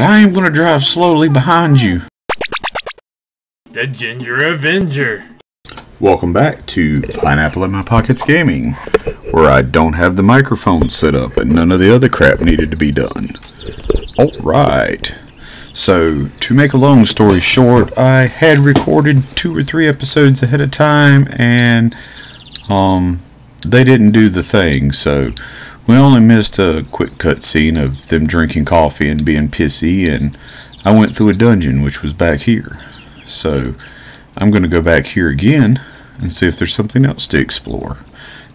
But I am gonna drive slowly behind you. The Ginger Avenger. Welcome back to Pineapple in My Pokkits Gaming, where I don't have the microphone set up and none of the other crap needed to be done. Alright. So, to make a long story short, I had recorded two or three episodes ahead of time and um they didn't do the thing, so we only missed a quick cutscene of them drinking coffee and being pissy and I went through a dungeon which was back here. So, I'm going to go back here again and see if there's something else to explore.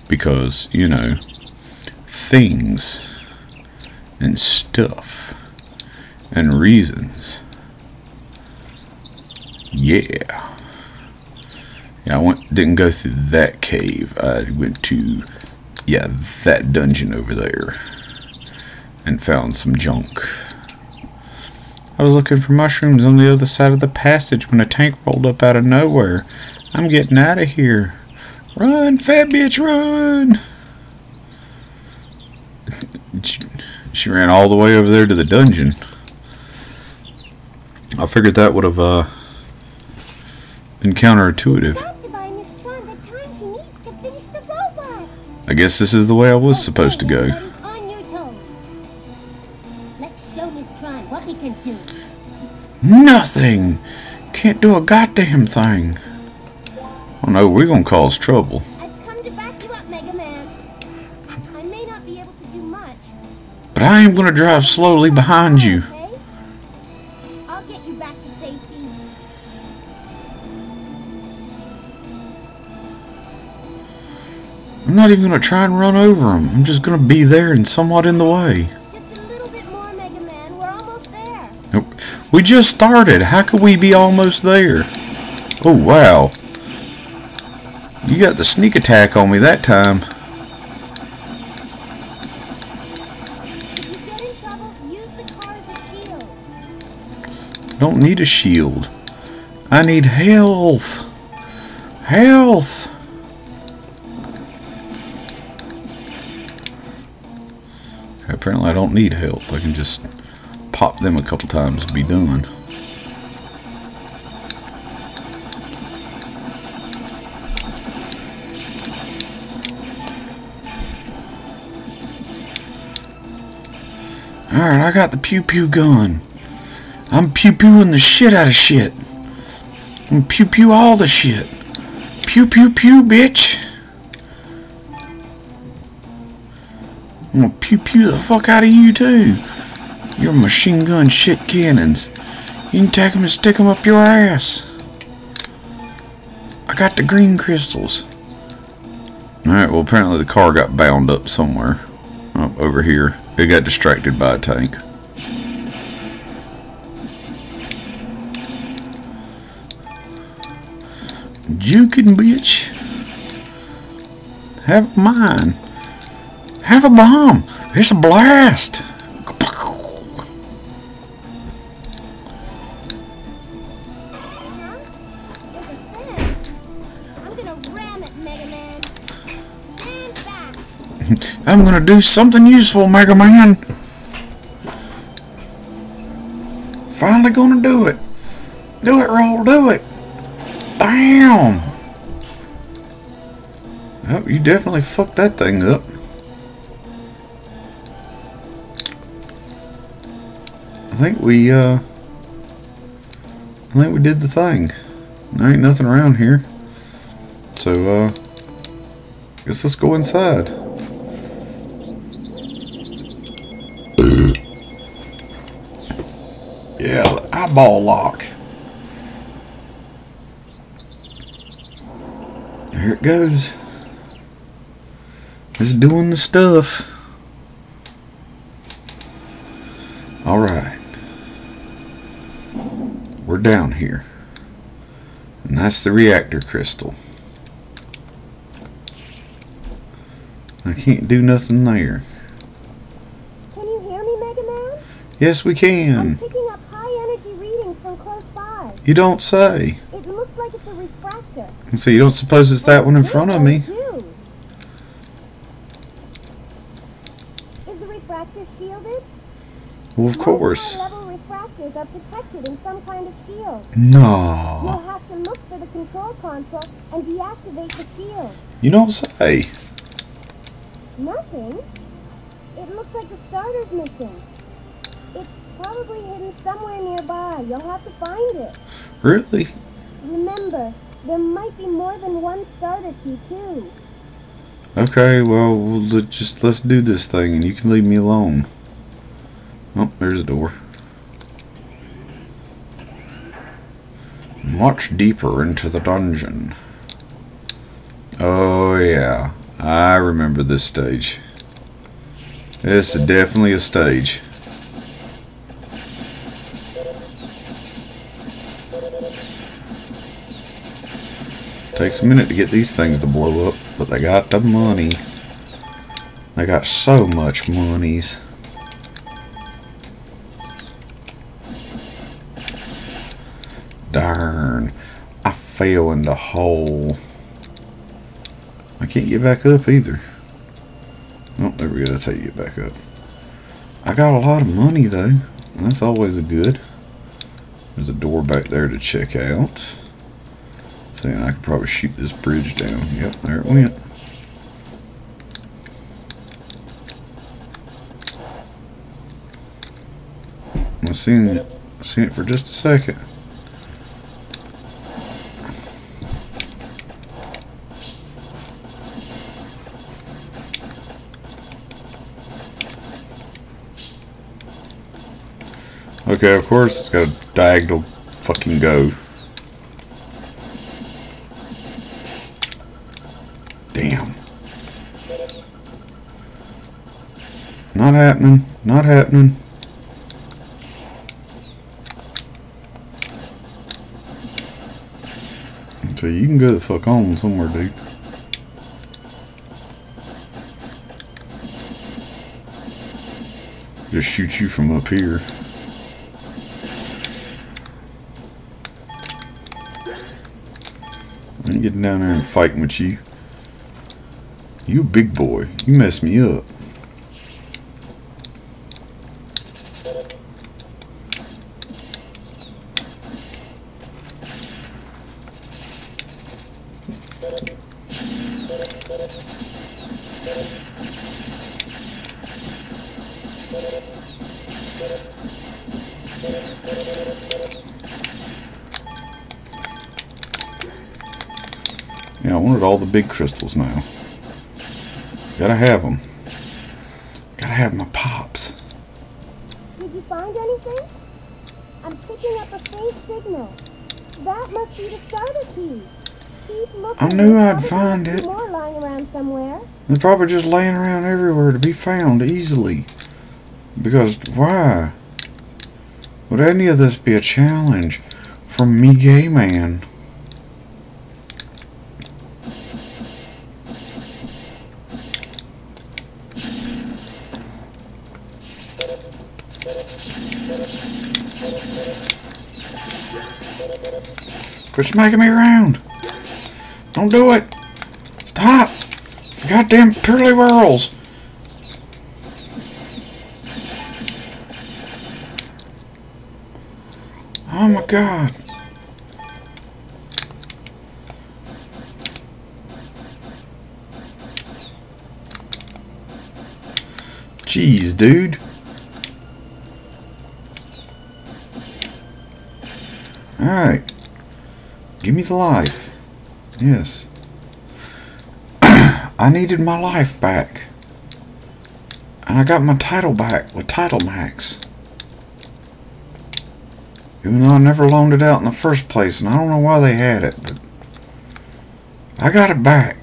Because, you know, things and stuff and reasons. Yeah. Yeah, I went didn't go through that cave. I went to yeah, that dungeon over there and found some junk. I was looking for mushrooms on the other side of the passage when a tank rolled up out of nowhere. I'm getting out of here. Run, fat bitch, run! she, ran all the way over there to the dungeon. I figured that would have uh, been counterintuitive. I guess this is the way I was oh, supposed to go. Nothing! Can't do a goddamn thing. Oh no, we're gonna cause trouble. I've come to back you up, Mega Man. I may not be able to do much. But I am gonna drive slowly behind you. I'm not even gonna try and run over him. I'm just gonna be there and somewhat in the way. Just a little bit more, We're almost there. We just started. How could we be almost there? Oh, wow. You got the sneak attack on me that time. If you get in trouble, use the car as a shield. I don't need a shield. I need health. Health. Apparently I don't need health. I can just pop them a couple times and be done. Alright, I got the pew pew gun. I'm pew pewing the shit out of shit. I'm pew pew all the shit. Pew pew pew, bitch. I'm gonna pew pew the fuck out of you too. Your machine gun shit cannons. You can take them and stick them up your ass. I got the green crystals. Alright, well apparently the car got bound up somewhere. Up over here. It got distracted by a tank. Jukin' bitch. Have mine. Have a bomb. It's a blast. I'm gonna do something useful, Mega Man. Finally gonna do it. Do it, Roll, do it. Bam! Oh, you definitely fucked that thing up. I think we, uh... I think we did the thing. There ain't nothing around here. So, uh... Guess let's go inside. Yeah, the eyeball lock. There it goes. It's doing the stuff. Alright. We're down here. And that's the reactor crystal. I can't do nothing there. Can you hear me, Mega Man? Yes, we I'm can. picking up high energy readings from close by. You don't say. It looks like it's a refractor. So you don't suppose it's that one in front of me? Is the refractor shielded? Well, of course. Multi-level refractor. systems are protected in some kind of shield. No. You'll have to look for the control console and deactivate the shield. You don't say. Nothing? It looks like the starter's missing. It's probably hidden somewhere nearby. You'll have to find it. Really? Remember, there might be more than one starter key, too. Okay, well, we'll just let's do this thing and you can leave me alone. Oh, there's a door. Much deeper into the dungeon. Oh, yeah. I remember this stage. This is definitely a stage. Takes a minute to get these things to blow up, but they got the money. They got so much monies. Fell in the hole. I can't get back up either. Oh, there we go. That's how you get back up. I got a lot of money though. That's always a good. There's a door back there to check out. Saying I could probably shoot this bridge down. Yep, there it went. I seen it. Seen it for just a second. Okay, of course it's got a diagonal fucking go. Damn. Not happening. Not happening. So you can go the fuck on somewhere, dude. Just shoot you from up here. Getting down there and fighting with you. You big boy. You messed me up. Wanted all the big crystals now. Gotta have them. Gotta have my pops. Did you find anything? I'm picking up a faint signal. That must be the starter key. Keep looking. I knew I'd find it. More lying around somewhere. They're probably just laying around everywhere to be found easily. Because why? Would any of this be a challenge from me, gay man? Quit smacking me around. Don't do it. Stop. Goddamn pearly whirls. Oh my god. Jeez, dude. Alright. Give me the life. Yes. I needed my life back. And I got my title back with Title Max. Even though I never loaned it out in the first place, and I don't know why they had it, but I got it back.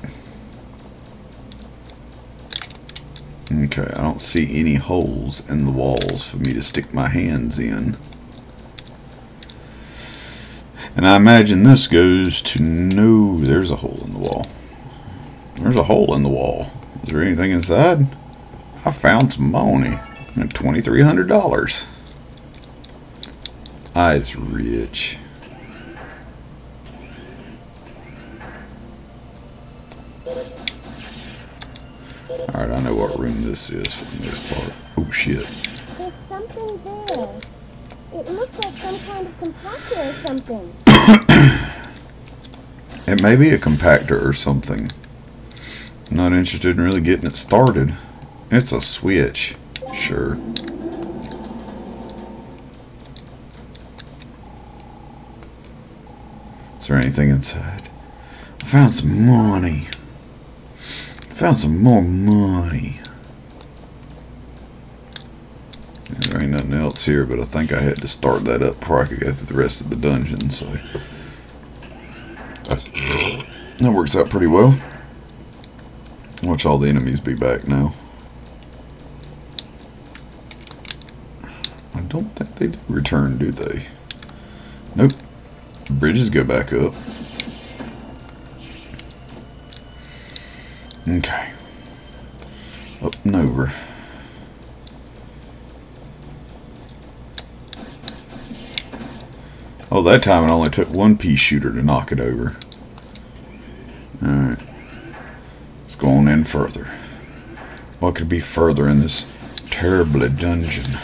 Okay, I don't see any holes in the walls for me to stick my hands in. And I imagine this goes to no. There's a hole in the wall. There's a hole in the wall. Is there anything inside? I found some money. Twenty-three hundred dollars. I's rich. Alright, I know what room this is for the most part. Oh shit. It looks like some kind of compactor or something. It may be a compactor or something. I'm Not interested in really getting it started. It's a switch. Sure. Is there anything inside? I found some money. Found some more money. There ain't nothing else here, but I think I had to start that up before I could go through the rest of the dungeon, so. That works out pretty well. Watch all the enemies be back now. I don't think they do return, do they? Nope. Bridges go back up. Okay. Up and over. Oh, that time it only took one pea shooter to knock it over. Alright. Let's go on in further. What could be further in this terrible dungeon?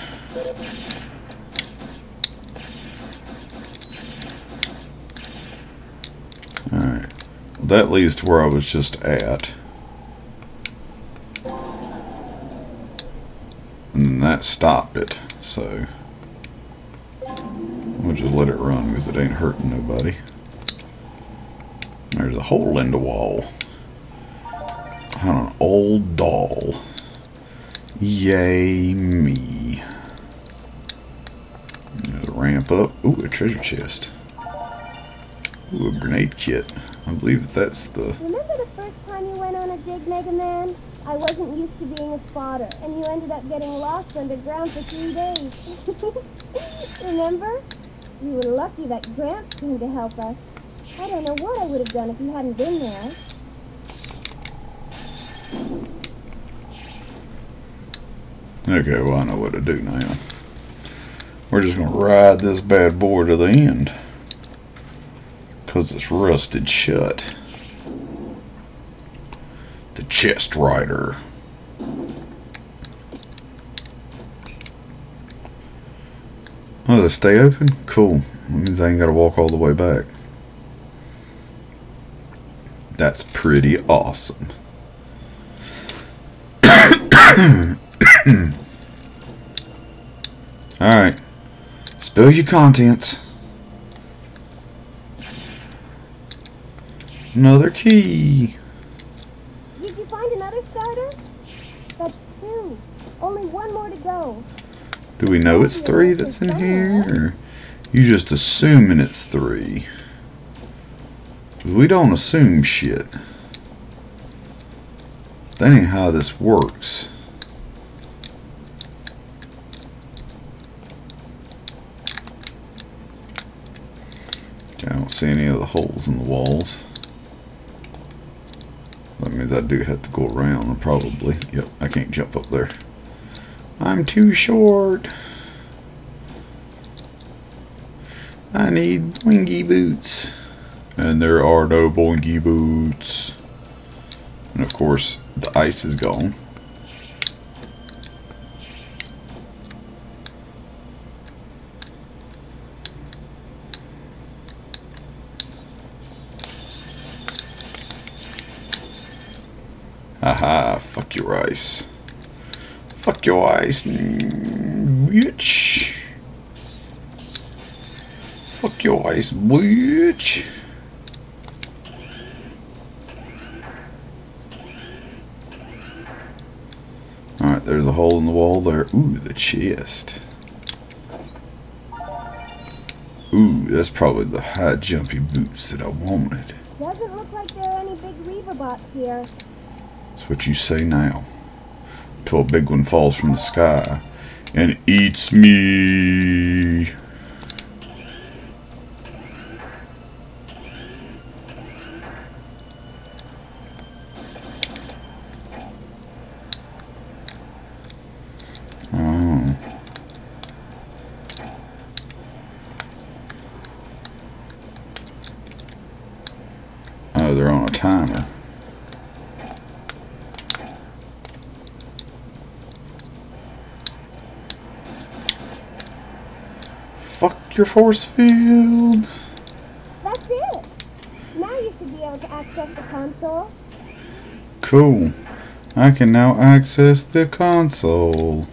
Alright. Well, that leads to where I was just at. And that stopped it, so... Just let it run because it ain't hurting nobody. There's a hole in the wall. On an old doll. Yay me. There's a ramp up. Ooh, a treasure chest. Ooh, a grenade kit. I believe that's the... Remember the first time you went on a dig, Mega Man? I wasn't used to being a spotter, and you ended up getting lost underground for three days. Remember? You were lucky that Gramps came to help us. I don't know what I would have done if you hadn't been there. Okay, well I know what to do now. We're just going to ride this bad boy to the end. Because it's rusted shut. The chest rider. Oh, they stay open? Cool. That means I ain't got to walk all the way back. That's pretty awesome. Alright. Spill your contents. Another key. Did you find another starter? That's two. Only one more to go. Do we know it's three that's in here? Or you just assuming it's three? we don't assume shit. That ain't how this works. Okay, I don't see any of the holes in the walls. That means I do have to go around, probably. Yep, I can't jump up there. I'm too short. I need boingy boots. And there are no boingy boots. And of course, the ice is gone. Aha, fuck your ice. Fuck your ice, bitch. Fuck your ice, bitch. Alright, there's a hole in the wall there. Ooh, the chest. Ooh, that's probably the high jumpy boots that I wanted. Doesn't look like there are any big Reaver bots here. That's what you say now. Till a big one falls from the sky and eats me. Oh. Oh, they're on a timer. fuck your force field. That's it. Now you should be able to access the console. Cool. I can now access the console.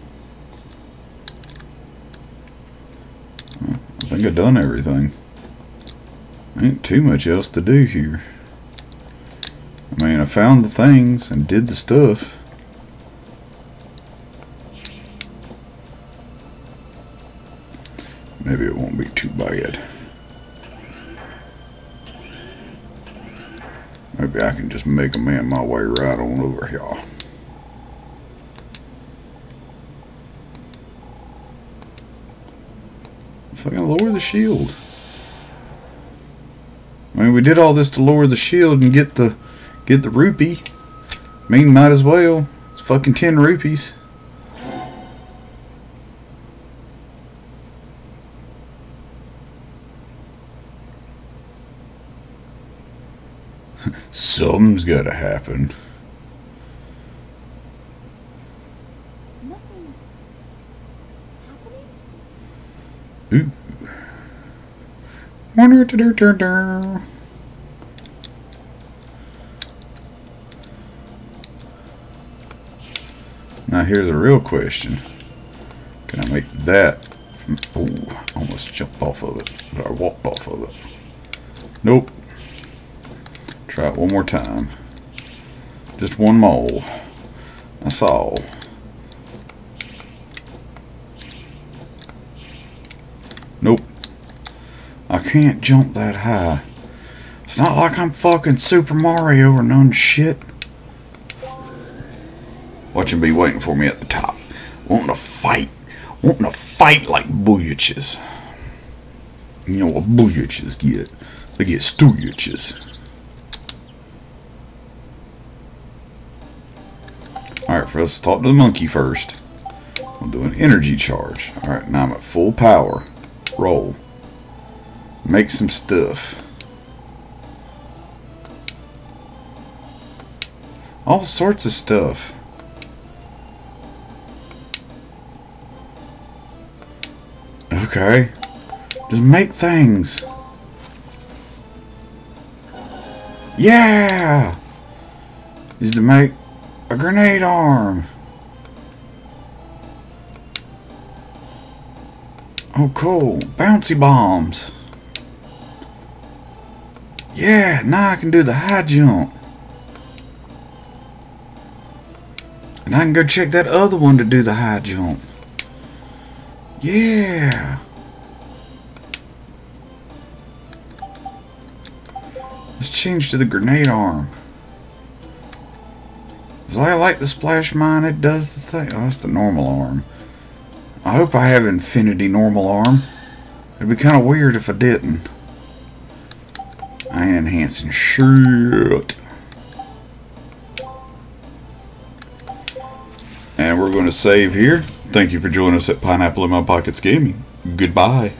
I think I've done everything. Ain't too much else to do here. I mean, I found the things and did the stuff. Maybe it won't be too bad. Maybe I can just make a man my way right on over here. If I can lower the shield. I mean, we did all this to lower the shield and get the get the rupee. I mean, might as well. It's fucking ten rupees. Something's gotta happen. Nothing's happening. Ooh. Now here's a real question. Can I make that from oh I almost jumped off of it, but I walked off of it. Nope. Try it one more time. Just one mole. That's all. Nope. I can't jump that high. It's not like I'm fucking Super Mario or none shit. Watch him be waiting for me at the top. Wanting to fight. Wanting to fight like booyatches. You know what booyatches get? They get stooyatches. Alright, for us talk to the monkey first. We'll do an energy charge. Alright, now I'm at full power. Roll. Make some stuff. All sorts of stuff. Okay. Just make things. Yeah! Is to make a grenade arm. Oh, cool. Bouncy bombs. Yeah, now I can do the high jump. And I can go check that other one to do the high jump. Yeah. Let's change to the grenade arm. As I like the splash mine, it does the thing. Oh, that's the normal arm. I hope I have infinity normal arm. It'd be kind of weird if I didn't. I ain't enhancing shit. And we're going to save here. Thank you for joining us at Pineapple in My Pokkits Gaming. Goodbye.